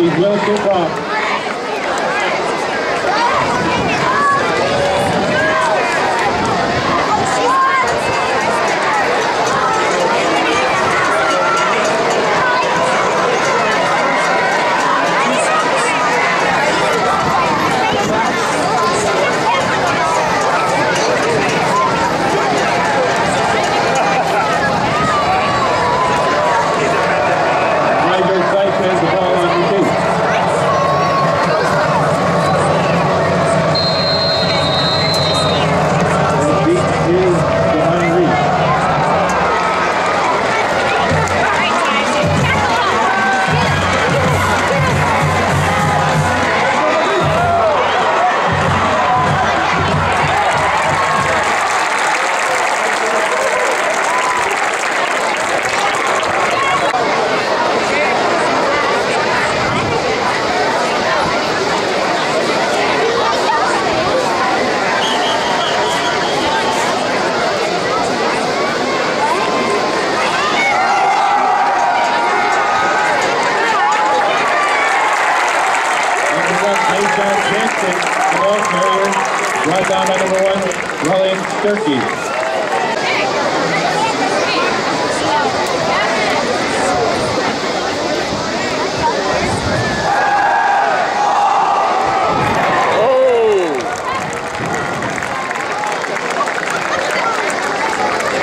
game, the Huskies Ryan Sturkey.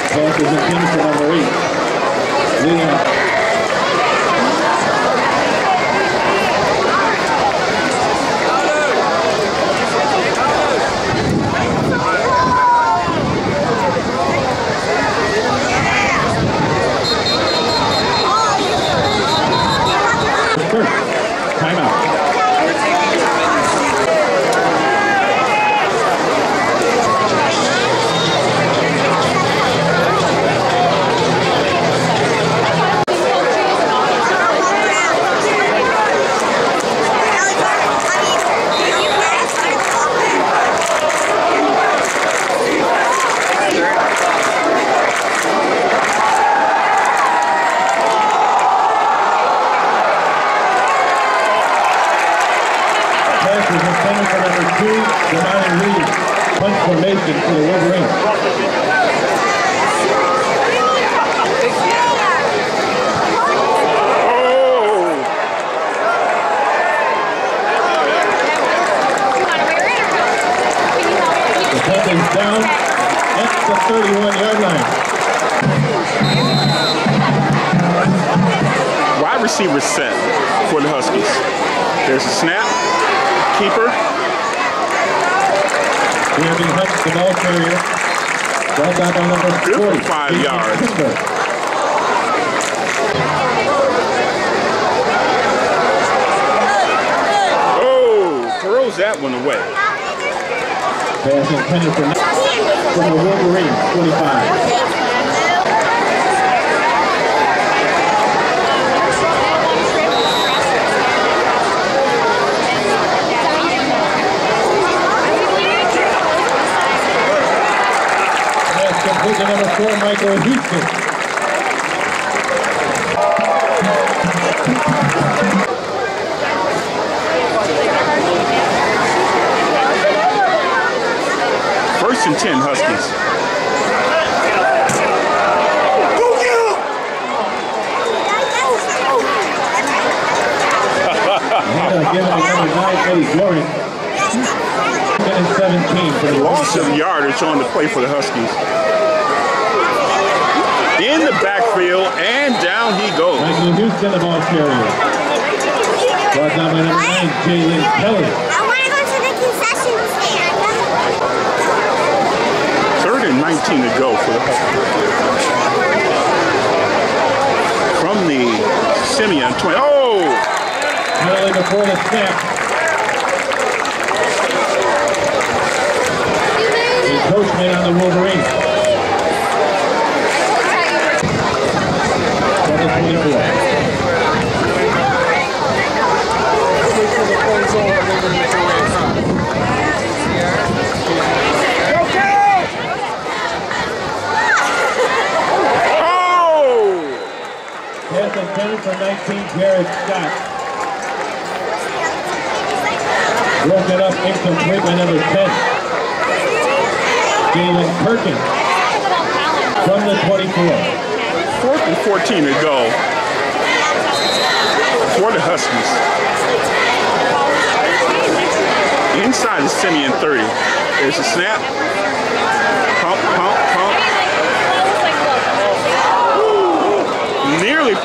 Pass is intended for number eight. Leon. First, timeout. Pass is intended for number two, Jamani Reed. Punch formation for the Wolverines. The punt is down at the 31-yard line. Wide receiver set for the Huskies. There's a snap. Keeper. Andy Hunt, the ball carrier. Brought down by number Good 40. for five Ethan yards. Oh, throws that one away. Pass intended for from the Wolverine, 25. Pass number four, Michael Houston. First and 10 Huskies. Given to number nine, Eddie Goring. Second and 17 for the Loss of yardage on the play for the Huskies. In backfield, and down he goes. Michael Houston, the ball carrier. Brought down by number nine, Jalen Kelly. I want to go to the concession stand. Third and 19 to go for the Huskies. From the Simeon 20. Oh! Penalty before the snap. Encroachment on the Wolverines. Second 24. Oh! Pass intended for 19, Jared Scott. Broken up incomplete by number 10. Jalen Perkins from the 24. Fourth and 14 to go for the Huskies. Inside the Simeon 30. There's a snap.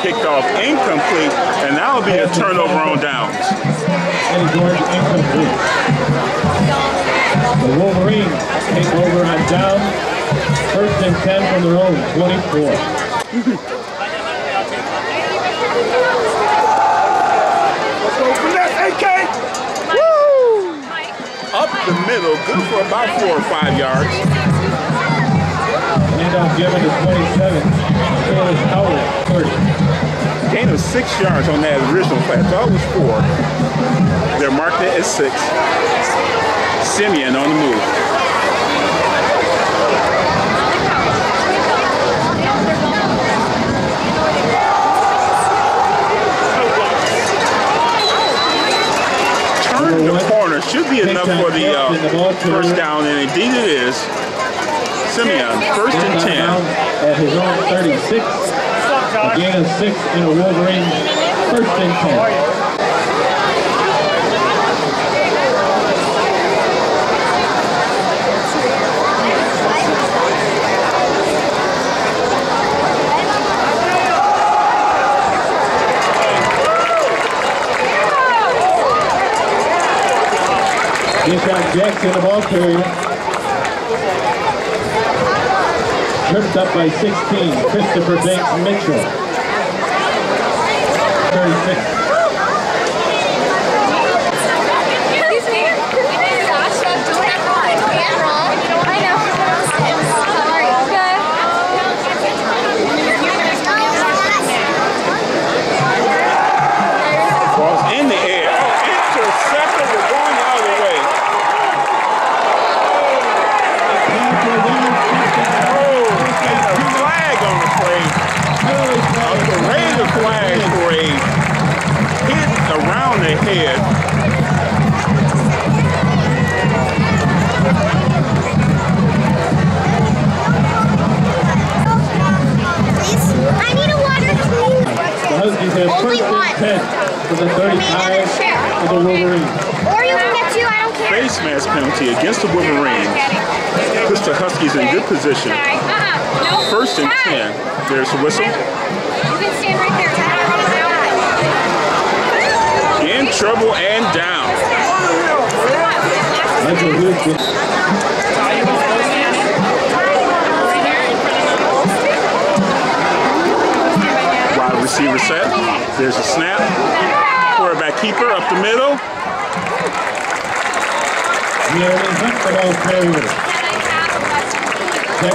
Nearly picked off, incomplete, and that'll be a turnover on downs. Eddie Goring incomplete. The Wolverines take over on down. First and 10 from their own 24. Woo! Up the middle, good for about four or five yards. Handoff given to 27. Taylor Howard, 30. Gain of six yards on that original play. I thought it was four. They're marked it as six. Simeon on the move. Turn the corner. Should be enough for the uh, first down, and indeed it is. Simeon, first and 10. At his own 36. A six in a Wolverine. First and 10. Deshaun Jackson, the ball carrier. Tripped up by 16, Christopher Banks Mitchell. 36. Excuse me. Sasha, do it on camera. I know. How are you? Ball's in the air. Intercepted. We're going the other way. Oh, and a flag on the play. A parade of flags parade. Hit around the head. I need a water, please. The Huskies have Only first one. and 10 for the 35 of the Wolverines. Or you can get two, I don't care. Face mask penalty against the Wolverines. Puts the Huskies in good position. Uh-uh. First and 10. There's a whistle. Trouble and down. Wide receiver set. There's a snap. Quarterback keeper up the middle.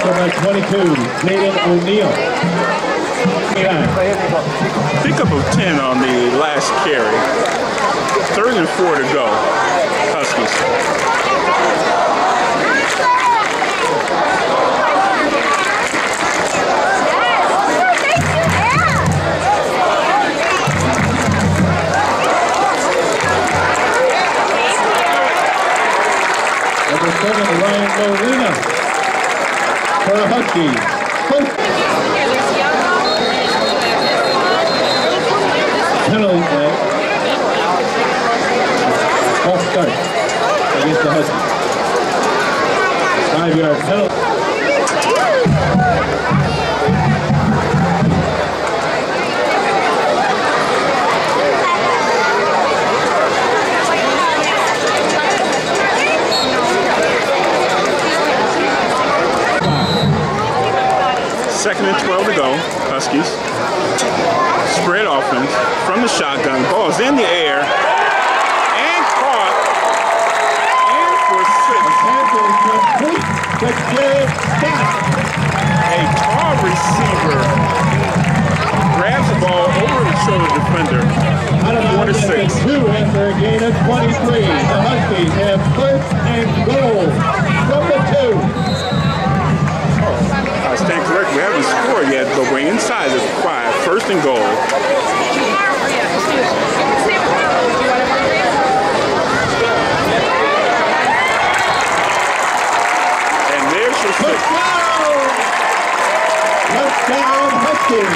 By 22, Jaden O'Neal. Pickup of 10 on the last carry. Third and four to go. Huskies. And goal the two. Oh, I stand correct. We haven't scored yet, but we're inside the five. First and goal. And there's your six. Touchdown! Touchdown Huskies!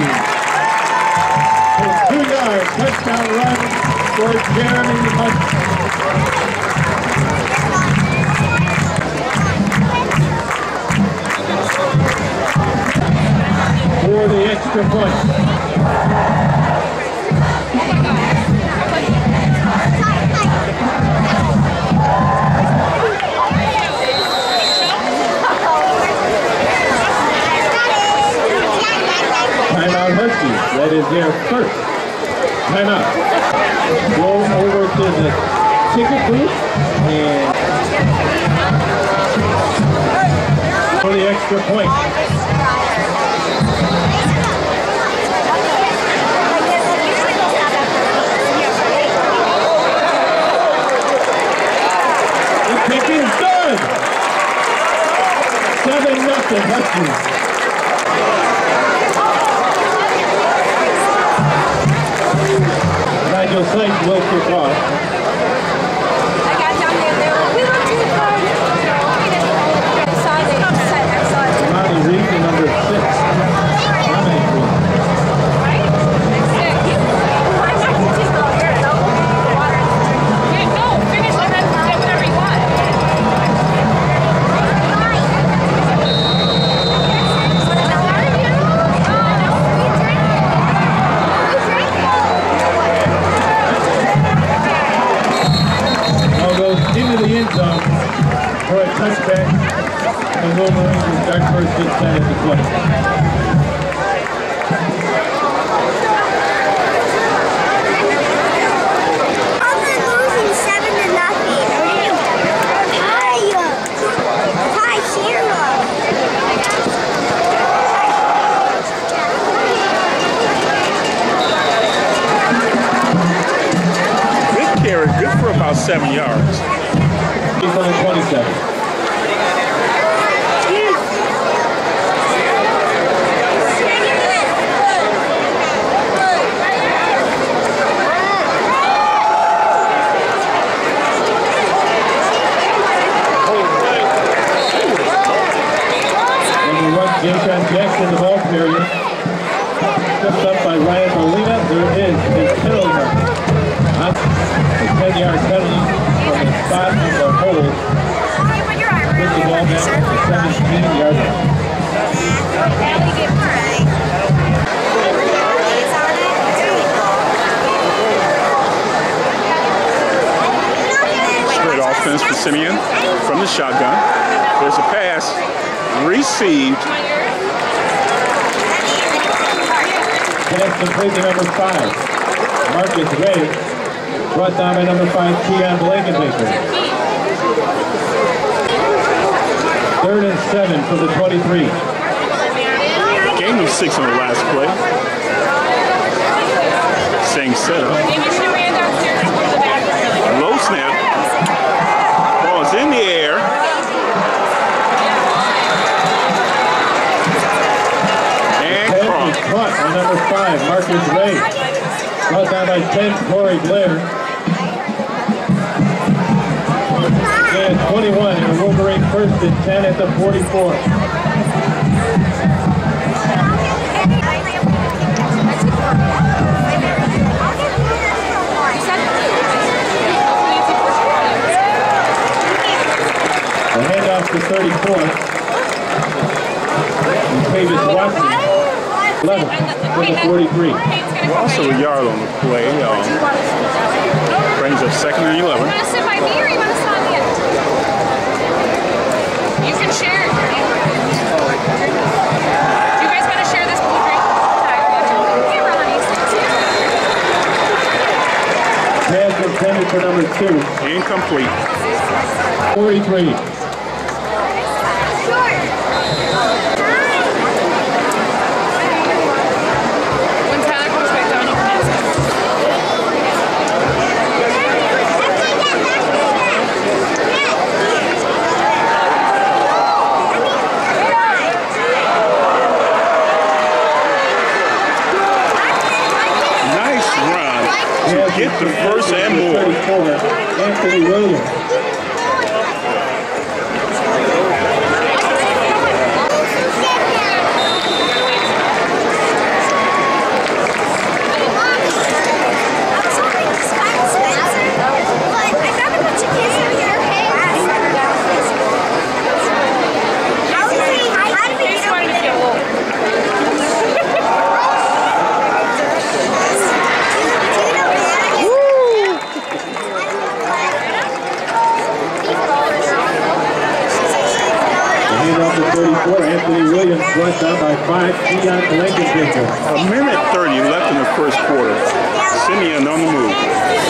A two-yard touchdown run for Jeremy Hunt. For the extra point. That is their first timeout. Go over to the ticket booth and for the extra point. Seven nothing Nigel Sykes will kick. Yards. On the 27. Simeon from the shotgun. There's a pass received. Pass complete to number five. Marcus Ray. Brought down by number five, Keon Blankenbaker. Third and seven for the 23. Gained him six on the last play. Same setup. Ten, Corey Blair. And 21, and Wolverine first and 10 at the 44. The handoff to 34. Davis Watson. 11 for the 43. Also a yard on the play. Um, brings up second and 11. You want to sit by me or you want to sit on the end? You can share. Do you guys want to share this blue drink? Camera, honey. Pass intended for number two, Incomplete. 43. When Tyler comes back down, you can ask him. Nice run to Pass get the first and intended for more. 34, Anthony Williams. They just wanted to feel old. The handoff to 34, Anthony Williams brought down by Keon Blankenship. A minute 30 left in the first quarter. Simeon on the move.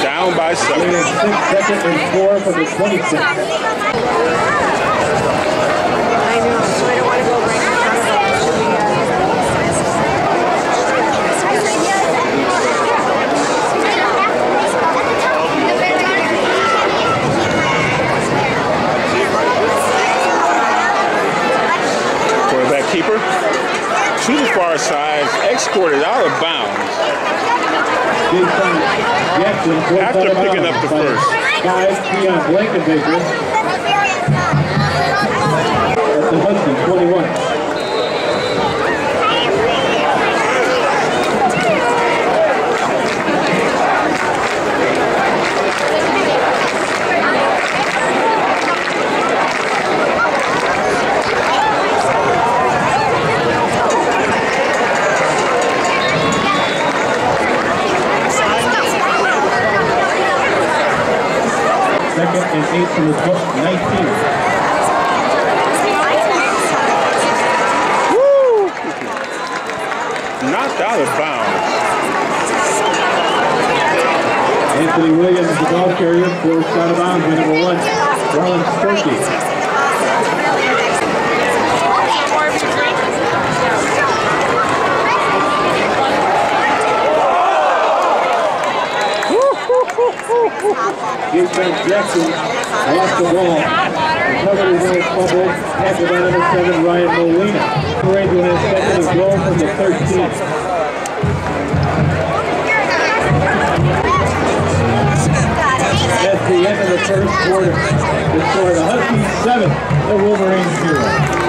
Down by seven. six, second and four for the 26. Quarterback keeper. To the far side. Escorted out of bounds. After picking up the first. Five, Keon Blankenship. At the Husky, 21. Second from the tw- 19. Knocked out of bounds. Anthony Williams, the ball carrier, forced out of bounds by one, Ron Sturkey. Jason Jackson lost the Ryan Molina. Goal from the 13. That's the end of the first quarter. The score, the Huskies seven, the Wolverines zero.